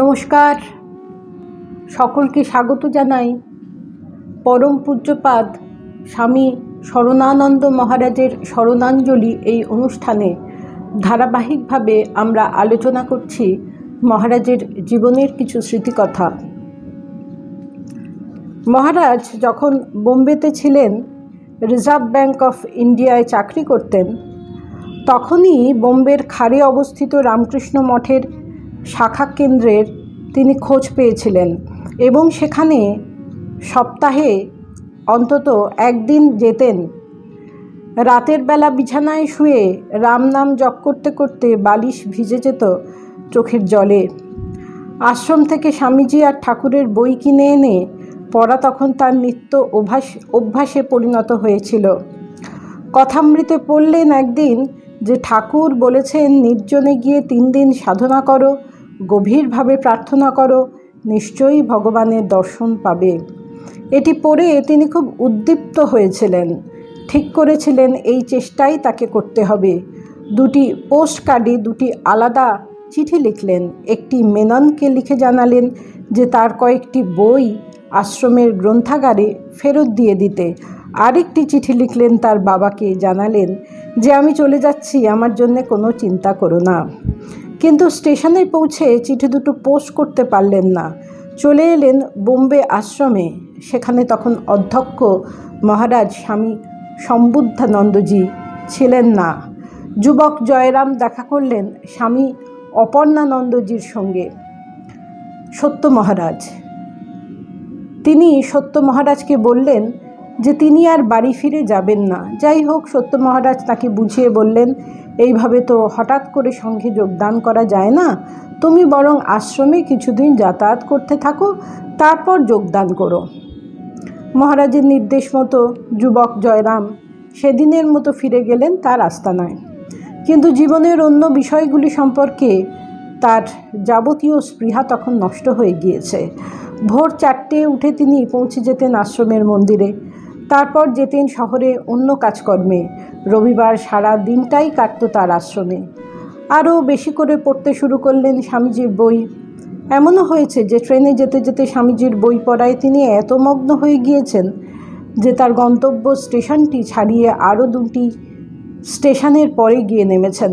নমস্কার। সকলকে স্বাগত জানাই পরম পূজ্যপাদ স্বামী শরণানন্দ মহারাজের শরণাঞ্জলি এই অনুষ্ঠানে ধারাবাহিকভাবে আমরা আলোচনা করছি মহারাজের জীবনের কিছু স্মৃতিকথা। মহারাজ যখন বোম্বেতে ছিলেন, রিজার্ভ ব্যাঙ্ক অফ ইন্ডিয়ায় চাকরি করতেন, তখনই বোম্বের খারে অবস্থিত রামকৃষ্ণ মঠের শাখা কেন্দ্রের তিনি খোঁজ পেয়েছিলেন এবং সেখানে সপ্তাহে অন্তত একদিন যেতেন। রাতের বেলা বিছানায় শুয়ে রাম নাম জপ করতে করতে বালিশ ভিজে যেত চোখের জলে। আশ্রম থেকে স্বামীজি আর ঠাকুরের বই কিনে এনে পড়া তখন তার নিত্য অভ্যাস, অভ্যাসে পরিণত হয়েছিল। কথামৃতে পড়লেন একদিন যে ঠাকুর বলেছেন, নির্জনে গিয়ে তিন দিন সাধনা করো গভীরভাবে প্রার্থনা করো, নিশ্চয়ই ভগবানের দর্শন পাবে। এটি পড়ে তিনি খুব উদ্দীপ্ত হয়েছিলেন। ঠিক করেছিলেন, এই চেষ্টাই তাকে করতে হবে। দুটি পোস্ট কার্ডে দুটি আলাদা চিঠি লিখলেন। একটি মেননকে লিখে জানালেন যে তার কয়েকটি বই আশ্রমের গ্রন্থাগারে ফেরত দিয়ে দিতে। আরেকটি চিঠি লিখলেন তার বাবাকে, জানালেন যে, আমি চলে যাচ্ছি, আমার জন্য কোনো চিন্তা করো না। কিন্তু স্টেশনে পৌঁছে চিঠি দুটো পোস্ট করতে পারলেন না। চলে এলেন বোম্বে আশ্রমে। সেখানে তখন অধ্যক্ষ মহারাজ স্বামী সম্বুদ্ধানন্দজি ছিলেন না। যুবক জয়রাম দেখা করলেন স্বামী অপর্ণানন্দজির সঙ্গে। সত্য মহারাজ। তিনি সত্য মহারাজকে বললেন যে তিনি আর বাড়ি ফিরে যাবেন না। যাই হোক সত্য মহারাজ তাকে বুঝিয়ে বললেন, এইভাবে তো হঠাৎ করে সঙ্গে যোগদান করা যায় না। তুমি বরং আশ্রমে কিছুদিন যাতায়াত করতে থাকো, তারপর যোগদান করো। মহারাজের নির্দেশ মতো যুবক জয়রাম সেদিনের মতো ফিরে গেলেন তার আস্তানায়। কিন্তু জীবনের অন্য বিষয়গুলি সম্পর্কে তার যাবতীয় স্পৃহা তখন নষ্ট হয়ে গিয়েছে। ভোর চারটে উঠে তিনি পৌঁছে যেতেন আশ্রমের মন্দিরে। তারপর যেতেন শহরে অন্য কাজকর্মে। রবিবার সারা দিনটাই কাটত তার আশ্রমে। আরও বেশি করে পড়তে শুরু করলেন স্বামীজির বই। এমনও হয়েছে যে ট্রেনে যেতে যেতে স্বামীজির বই পড়ায় তিনি এত মগ্ন হয়ে গিয়েছেন যে তার গন্তব্য স্টেশনটি ছাড়িয়ে আরও দুটি স্টেশনের পরে গিয়ে নেমেছেন।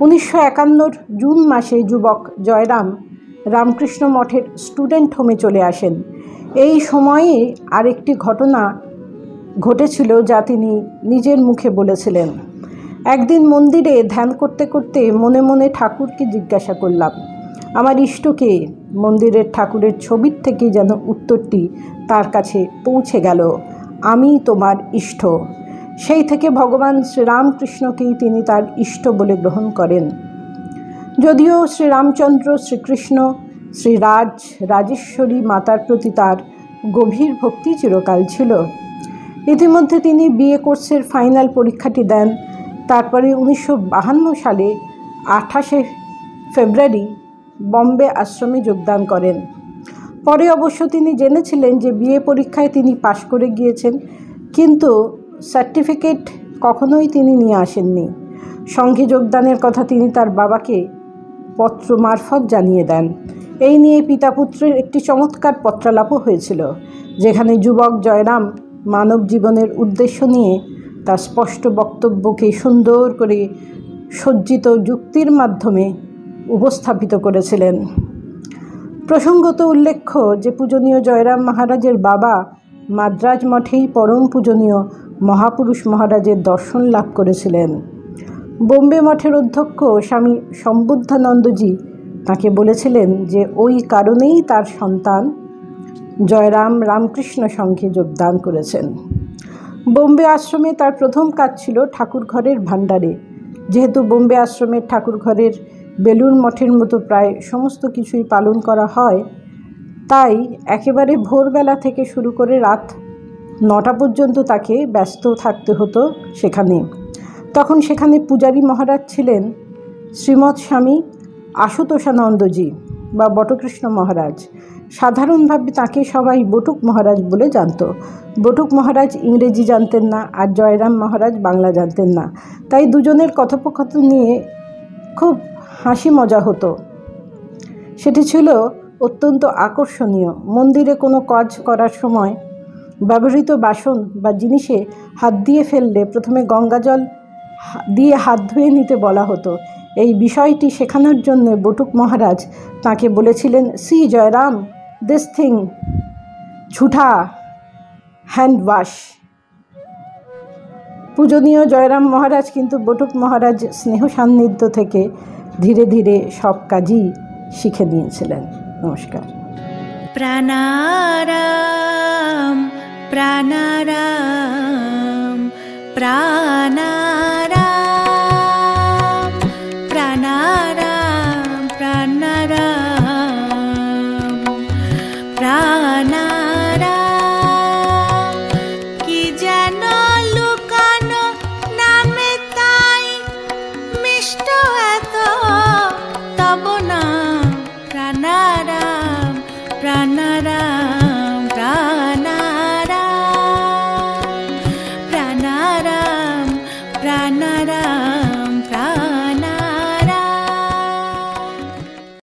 উনিশশো একান্নর জুন মাসে যুবক জয়রাম রামকৃষ্ণ মঠের স্টুডেন্ট হোমে চলে আসেন। এই সময়ে আরেকটি ঘটনা ঘটেছিল যা তিনি নিজের মুখে বলেছিলেন। একদিন মন্দিরে ধ্যান করতে করতে মনে মনে ঠাকুরকে জিজ্ঞাসা করলাম, আমার ইষ্টকে মন্দিরের ঠাকুরের ছবির থেকে যেন উত্তরটি তার কাছে পৌঁছে গেল। আমি তোমার ইষ্ট। সেই থেকে ভগবান শ্রীরামকৃষ্ণকেই তিনি তার ইষ্ট বলে গ্রহণ করেন। যদিও শ্রীরামচন্দ্র শ্রীকৃষ্ণ শ্রীরাজ, রাজেশ্বরী মাতার প্রতি তার গভীর ভক্তি চিরকাল ছিল। ইতিমধ্যে তিনি বিএ কোর্সের ফাইনাল পরীক্ষাটি দেন। তারপরে উনিশশো সালে আঠাশে ফেব্রুয়ারি বম্বে আশ্রমে যোগদান করেন। পরে অবশ্য তিনি জেনেছিলেন যে বিএ পরীক্ষায় তিনি পাশ করে গিয়েছেন, কিন্তু সার্টিফিকেট কখনোই তিনি নিয়ে আসেননি। সঙ্ঘে যোগদানের কথা তিনি তার বাবাকে পত্র মারফত জানিয়ে দেন। এই নিয়ে পিতা পুত্রের একটি চমৎকার পত্রালাপও হয়েছিল, যেখানে যুবক জয়রাম মানব জীবনের উদ্দেশ্য নিয়ে তার স্পষ্ট বক্তব্যকে সুন্দর করে সজ্জিত যুক্তির মাধ্যমে উপস্থাপিত করেছিলেন। প্রসঙ্গত উল্লেখ্য যে পূজনীয় জয়রাম মহারাজের বাবা মাদ্রাজ মঠেই পরম পূজনীয় মহাপুরুষ মহারাজের দর্শন লাভ করেছিলেন। বোম্বে মঠের অধ্যক্ষ স্বামী সম্বুদ্ধানন্দজি বলেছিলেন যে ওই কারণেই তার সন্তান জয়রাম রামকৃষ্ণ সংঘে যোগদান করেছেন। বোম্বে আশ্রমে তার প্রথম কাজ ছিল ঠাকুর ঘরের ভাণ্ডারে। যেহেতু বোম্বে আশ্রমের ঠাকুর ঘরের বেলুর মঠের মতো প্রায় সমস্ত কিছুই পালন করা হয়, তাই একেবারে ভোরবেলা থেকে শুরু করে রাত নটা পর্যন্ত তাকে ব্যস্ত থাকতে হতো সেখানে। তখন সেখানে পূজারী মহারাজ ছিলেন শ্রীমৎ স্বামী আশুতোষানন্দজি বা বটকৃষ্ণ মহারাজ। সাধারণভাবে তাকে সবাই বটুক মহারাজ বলে জানত। বটুক মহারাজ ইংরেজি জানতেন না আর জয়রাম মহারাজ বাংলা জানতেন না। তাই দুজনের কথোপকথন নিয়ে খুব হাসি মজা হতো। সেটি ছিল অত্যন্ত আকর্ষণীয়। মন্দিরে কোনো কাজ করার সময় ব্যবহৃত বাসন বা জিনিসে হাত দিয়ে ফেললে প্রথমে গঙ্গাজল দিয়ে হাত ধুয়ে নিতে বলা হতো। এই বিষয়টি শেখানোর জন্য বটুক মহারাজ তাকে বলেছিলেন সি জয়রাম দিস থিং ঝুঠা হ্যান্ড ওয়াশ পূজনীয় জয়রাম মহারাজ কিন্তু বটুক মহারাজ স্নেহ সান্নিধ্য থেকে ধীরে ধীরে সব কাজই শিখে নিয়েছিলেন। নমস্কার। প্রাণারাম প্রাণারাম প্রাণারাম।